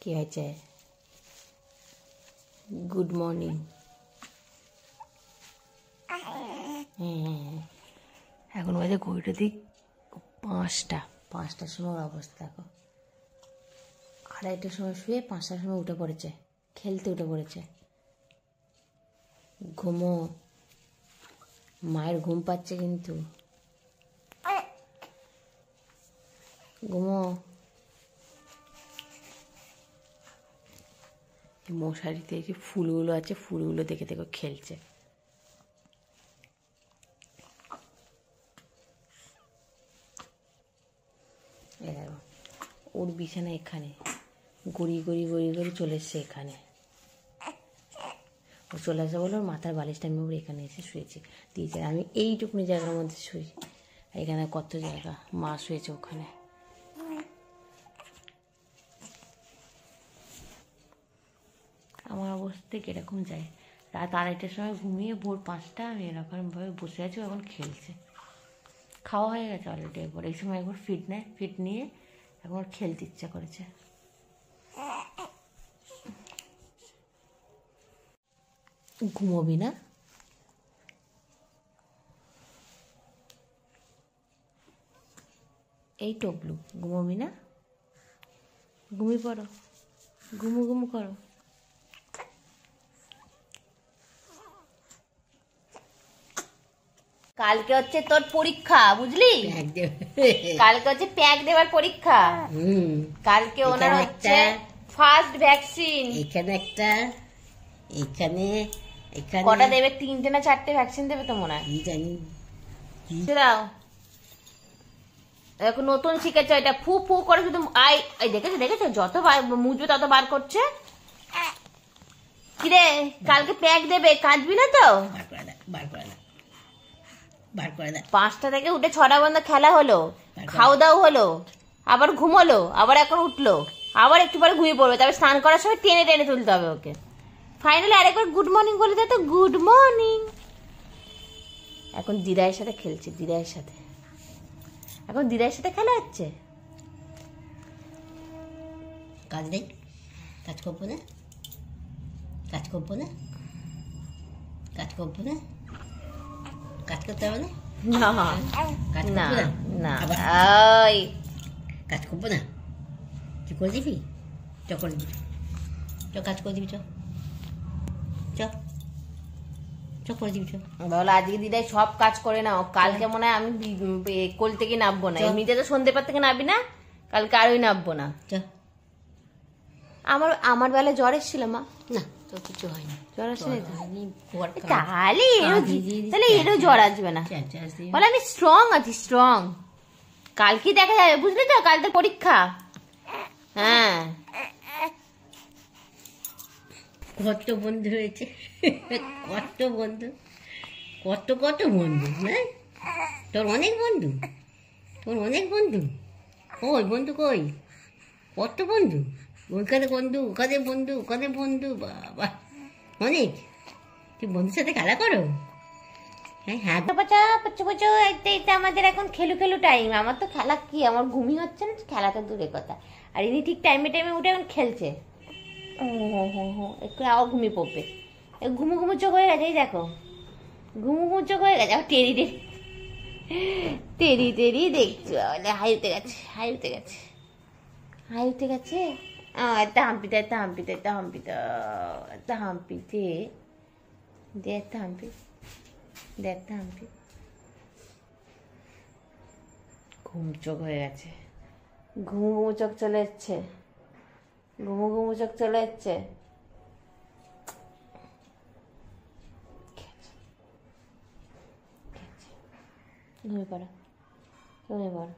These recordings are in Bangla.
কি হয়েছে? গুড মর্নিং হ্যাঁ এখন বাজে ঘড়িটা দিক পাঁচটা। পাঁচটার সময় অবস্থা দেখো। আড়াইটার সময় শুয়ে পাঁচটার সময় উঠে পড়েছে। খেলতে উঠে পড়েছে। ঘুমো। মায়ের ঘুম পাচ্ছে কিন্তু। ঘুমো। মশারিতে যে ফুলগুলো আছে, ফুলগুলো দেখে দেখে খেলছে। ওর বিছানা এখানে। গড়িয়ে গড়িয়ে গড়িয়ে গড়ি চলে এসছে এখানে। ও চলে আসে বলে ওর মাথার বালিশটা আমি ওর এখানে এসে শুয়েছি। দিয়েছে আমি এইটুকুনি জায়গার মধ্যে শুই। এখানে কত জায়গা? মা শুয়েছে ওখানে। অবস্থা কীরকম যায়? রাত আড়াইটার সময় ঘুমিয়ে ভোর পাঁচটা আমি এরকমভাবে বসে আছি এখন খেলছে। খাওয়া হয়ে গেছে অলরেডি একবার। এই সময় একবার ফিট নেয় ফিট নিয়ে একবার খেলতে ইচ্ছা করেছে। ঘুমোবি না? এই টবলু ঘুমোবি না? ঘুমিয়ে পড়ো। ঘুমু ঘুমু করো। কালকে হচ্ছে তোর পরীক্ষা বুঝলি? কালকে হচ্ছে প্যাক দেওয়ার পরীক্ষা। কালকে ওনার হচ্ছে ফার্স্ট ভ্যাকসিন এখানে একটা এখানে এখানে কটা দেবে? তিনটে না চারটে ভ্যাকসিন দেবে তো মনে হয়? কি জানি। দাও এখন নতুন শিখেছে এটা। ফু ফু করে শুধু আই এই দেখেছ দেখেছ? যত বার- মুজবে তত বার করছে। কিরে কালকে প্যাক দেবে? কাঁদবি না তো? বার বার করে দাও পাঁচটা থেকে উঠে ছটা পর্যন্ত খেলা হলো খাওয়া দাওয়া হলো আবার ঘুমোলো আবার এখন উঠল আবার একটু পরে ঘুমিয়ে পড়বে তারপর স্নান করার সময় টেনে টেনে তুলতে হবে ওকে। ফাইনালি আরেকবার গুড মর্নিং বলে দে তো গুড মর্নিং এখন দিদায়ের সাথে খেলছে দিদায়ের সাথে। এখন দিদায়ের সাথে খেলা হচ্ছে? কাজ নেই। কাজ করব না। কাজ করব না। কাজ করব না। কাজ করতে হবে না? না। কাজ না করব না? না। ওই। কাজ করব না? তুই করে দিবি? চ করে দিবি। চ কাজ করে দিবি চ। চ। চ করে দিবি বলো আজকে দিদাই সব কাজ করে নাও। কালকে মনে হয় আমি কোল থেকে নামবো না। এমনিতে তো সন্ধ্যে পর থেকে নামবি না? কালকে আরোই নামবো না। আমার আমার বেলা জ্বর এসেছিল মা। না। তো কিছু হয়নি। জ্বর আসেনি তো? হয়নি ভোর তাহলে এরও কাঁদি তাহলে এরও জ্বর আসবে না। বলে আমি স্ট্রং আছি স্ট্রং কালকে দেখা যাবে বুঝলি তো? কাল তো পরীক্ষা। হ্যাঁ। কত বন্ধু হয়েছে? কত বন্ধু? কত কত বন্ধু হ্যাঁ? তোর অনেক বন্ধু। তোর অনেক বন্ধু। কই বন্ধু কই? কত বন্ধু? ওইখানে বন্ধু ওখানে বন্ধু ওখানে বন্ধু বাবা অনেক তুই বন্ধুর সাথে খেলা করো হ্যাঁ হ্যাঁ পচা পচা পচা এটা এটা আমাদের এখন খেলু খেলু টাইম আমার তো খেলা কি? আমার ঘুমি হচ্ছে না খেলা তো দূরে কথা। আর ইনি ঠিক টাইমে টাইমে উঠে এখন খেলছে। ও, হো হো হো। একটু আও ঘুমিয়ে পড়বে। ঘুমু ঘুমু চোখ হয়ে গেছে, এই দেখো। ঘুমু ঘুমু চোখ হয়ে গেছে। টেরি টেরি টেরি টেরি দেখছ? হাই উঠে গেছে, হাই উঠে গেছে। হাই উঠে গেছে? আহ, একটা হাম্পিতে একটা হাম্পিতে একটা হাম্পিতে একটা হাম্পিতে দে একটা হাম্পি দেখতে হাম্পি ঘুম চোখ হয়ে গেছে। ঘুমু ঘুমু চোখ চলে যাচ্ছে ঘুমু ঘুমু চোখ চলে যাচ্ছে ঘুমিয়ে পড়ো। ঘুমিয়ে পড়ো।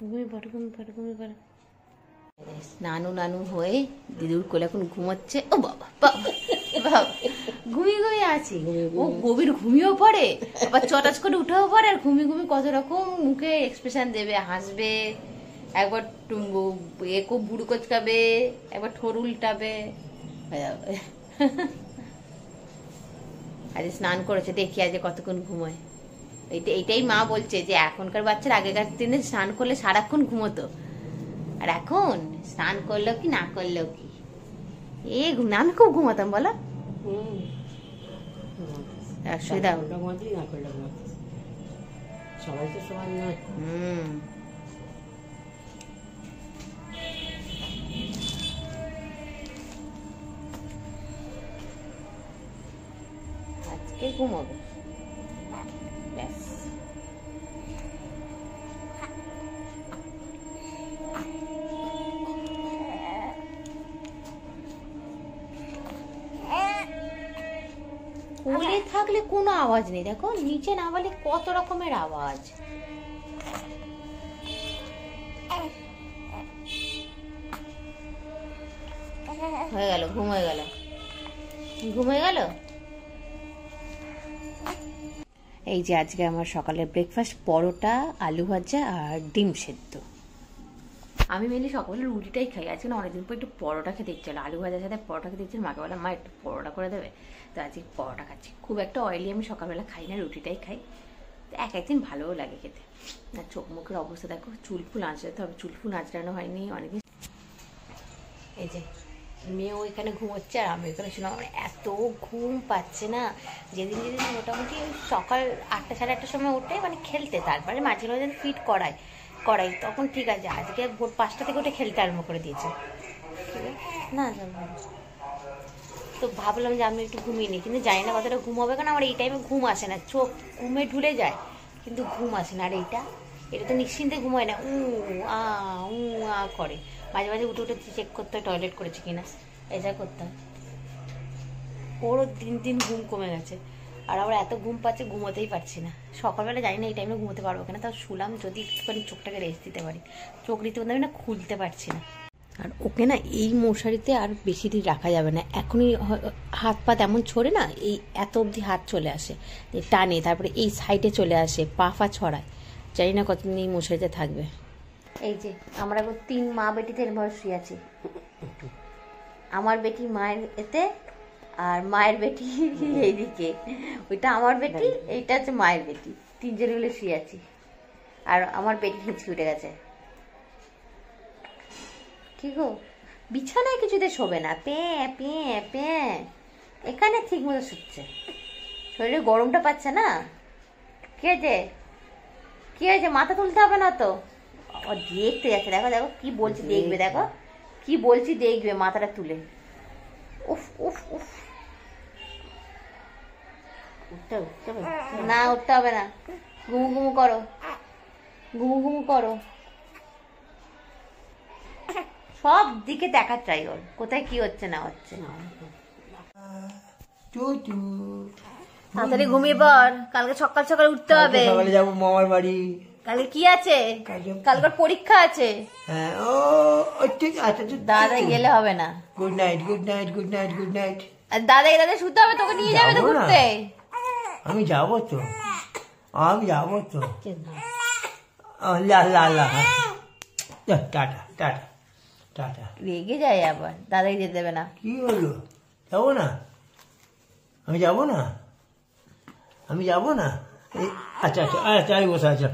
ঘুমিয়ে পড়ো ঘুমিয়ে পড়ো ঘুমিয়ে পড়ো। নানু নানু হয়ে দিদুর কোলে এখন ঘুমাচ্ছে। ও বাবা বাবা বাবা। ঘুমিয়ে ঘুমিয়ে আছি। ও গভীর ঘুমিয়েও পড়ে। আবার চটাচ করে উঠেও পড়ে আর ঘুমিয়ে ঘুমিয়ে কত রকম মুখে এক্সপ্রেশন দেবে হাসবে একবার টুম- এ খুব বুড়ো কচকাবে একবার ঠোর উল্টাবে। আজ স্নান করেছে দেখি আজ কতক্ষণ ঘুমোয়। এইটা এইটাই মা বলছে যে এখনকার বাচ্চারা আগেকার দিনে স্নান করলে সারাক্ষণ ঘুমোতো। আর এখন স্নান করল কি না করল কি? এ আমি খুব ঘুমাতাম বলো। অসুবিধা সবাই তো সমান নয়। হুম। আজকে ঘুমোবে। থাকলে কোনো আওয়াজ নেই। দেখো, নিচে নামালে কত রকমের আওয়াজ। হয়ে গেল, ঘুম হয়ে গেল। ঘুম হয়ে গেল? এই যে আজকে আমার সকালের ব্রেকফাস্ট পরোটা, আলু ভাজা আর ডিম সেদ্ধ। আমি মেনলি সকালে রুটিটাই খাই। আজকে না অনেকদিন পর একটু পরোটা খেতে ইচ্ছে হলো। আলু ভাজার সাথে পরোটা খেতে ইচ্ছে মাকে বললাম, মা, একটু পরোটা করে দেবে? তো আজকে পরোটা খাচ্ছি। খুব একটা অয়েলি আমি সকালবেলা খাই না, রুটিটাই খাই। তো এক একদিন ভালোও লাগে খেতে। না, চোখ মুখের অবস্থা দেখো চুল ফুল আঁচড়াতে হবে। চুল ফুল আঁচড়ানো হয়নি, অনেকদিন। এই যে, মেয়েও এখানে ঘুমোচ্ছে আর আমি এখানে ছিলাম আমার এত ঘুম পাচ্ছে না। যেদিন যেদিন মোটামুটি সকাল আটটা, সাড়ে আটটার সময় ওঠে মানে খেলতে, তারপরে মাঝে মাঝে ফিট করাই করাই, তখন ঠিক আছে, আজকে ভোর পাঁচটা থেকে উঠে খেলতে আরম্ভ করে দিয়েছে। ঠিক আছে? না। তো ভাবলাম যে আমি একটু ঘুমিয়ে নিই, কিন্তু জানি না কতটা ঘুম হবে, কারণ আমার এই টাইমে ঘুম আসে না। চোখ ঘুমে ঢুলে যায়, কিন্তু ঘুম আসে না। আর এইটা, এটা তো নিশ্চিন্তে ঘুমায় না। উ, আ উ, আ করে। মাঝে মাঝে উঠে উঠে চেক করতে হয় টয়লেট করেছে কিনা। এটা করতাম ওরও দিন দিন ঘুম কমে গেছে। আর আমরা এত ঘুম পাচ্ছে, ঘুমোতেই পারছি না। সকালবেলা জানি না এই টাইমে ঘুমোতে পারব কিনা, তাও শুলাম যদি একটুখানি চোখটাকে রেস্ট দিতে পারি। চোখ দিতে আমি না খুলতে পারছি না। আর ওকে না এই মশারিতে আর বেশি দিন রাখা যাবে না। এখনই হাত পা তেমন ছড়ে না, এই এত অবধি হাত চলে আসে। টানে, তারপরে এই সাইডে চলে আসে, পা ফা ছড়ায়। জানি না কতদিন এই মশারিতে থাকবে। এই যে, আমরা তিন মা বেটিতে এরভাবে শুয়ে আছি। আমার বেটি মায়ের এতে আর মায়ের বেটি এইদিকে। ওইটা আমার বেটি এইটা হচ্ছে মায়ের বেটি। তিনজনে মিলে শুয়ে আছি। আর আমার বেটি হিঁচকি উঠে গেছে। কি গো? বিছানায় কিছুতে শোবে না। পে পে পে। এখানে ঠিক মতো শুচ্ছে। শরীরে গরমটা পাচ্ছে না। কি হয়েছে? কি হয়েছে? মাথা তুলতে হবে না তো? ও দেখতে যাচ্ছে। দেখো দেখো কি বলছি দেখবে দেখো। কি বলছি দেখবে মাথাটা তুলে। উফ উফ উফ। উঠতে উঠতে হবে, না উঠতে হবে না। ঘুমু ঘুমু করো। ঘুমু ঘুমু করো। সব দিকে দেখা চাই ওর কোথায় কি হচ্ছে না হচ্ছে। তাড়াতাড়ি ঘুমিয়ে পড়। কালকে সকাল সকাল উঠতে হবে। সকালে যাব মামার বাড়ি। কালকে কি আছে? কালকে- কালকের পরীক্ষা আছে। হ্যাঁ ও ঠিক আছে দাদা গেলে হবে না। Good night good night good night good night আর দাদা দাদা শুতে হবে তোকে নিয়ে যাবে তো না। ঘুরতে। আমি যাব তো। আমি যাব তো। না? লা লা টাটা টাটা টাটা। রেগে যায় আবার দাদাই যেতে দেবে না। কি হলো? যাব না? আমি যাব না? আমি যাব না? আচ্ছা আচ্ছা আচ্ছা আমি বসে আচ্ছা।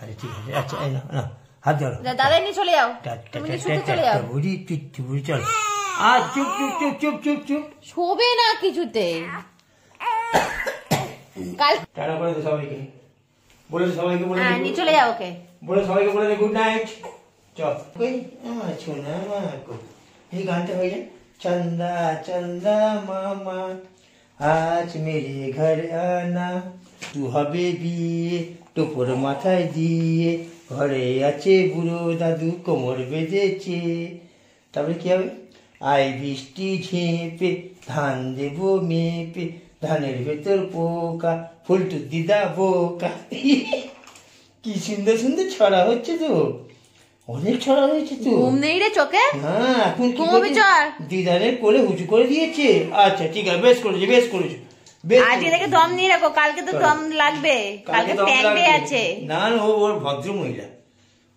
আরে ঠিক আছে আচ্ছা এই হাত ধরো। দাদাই নিয়ে চলে যাও। তুমি নিয়ে চলে যাও। বুড়ি তুই তুই চল। আর চুপ চুপ চুপ চুপ চুপ চুপ। শোবে না কিছুতে। কাল টাটা করে দে সবাইকে। বলে সবাইকে বলে হ্যাঁ নিয়ে চলে যাও ওকে। বলে সবাইকে বলে দে গুড নাইট চল। কই আমার শোনা মা কই এই গানটা হয়ে যায় চন্দা চন্দা মামা আজ মেরে ঘর আনা। তু হবে বিয়ে টোপর মাথায় দিয়ে। ঘরে আছে বুড়ো দাদু কোমর বেঁধেছে। তারপরে কি হবে? আই বৃষ্টি ঝেঁপে ধান দেবো মেপে ধানের ভেতর পোকা ফুলটু দিদা বোকা কি সুন্দর সুন্দর ছড়া হচ্ছে তো অনেক ছড়া হয়েছে তো ঘুম নেই রে চোখে হ্যাঁ এখন ঘুমোবি চল। দিদারের কোলে উঁচু করে দিয়েছে আচ্ছা ঠিক আছে বেশ করেছ বেশ করেছ আজকে। থেকে দম নিয়ে রাখো কালকে তো দম লাগবে কালকে দম ট্যাং আছে না না ও ওর ভদ্র মহিলা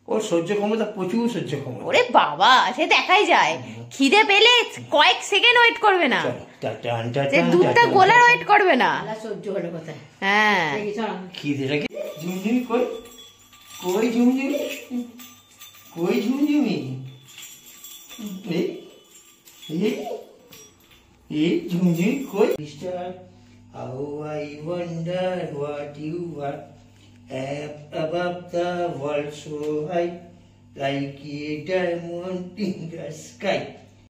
ওর সহ্য ক্ষমতা প্রচুর সহ্য ক্ষমতা। ওরে বাবা সে দেখাই যায়। খিদে পেলে কয়েক সেকেন্ড ওয়েট করবে না। সে দুধটা গোলার ওয়েট করবে না। সহ্য হলো কোথায়? হ্যাঁ। খিদেটাকে ঝুমঝুমি কই? কই ঝুমঝুমি? কই ঝুমঝুমি? এই ঝুমঝুমি কই? Mister How I wonder what you are up above the world so high, like a diamond in the sky.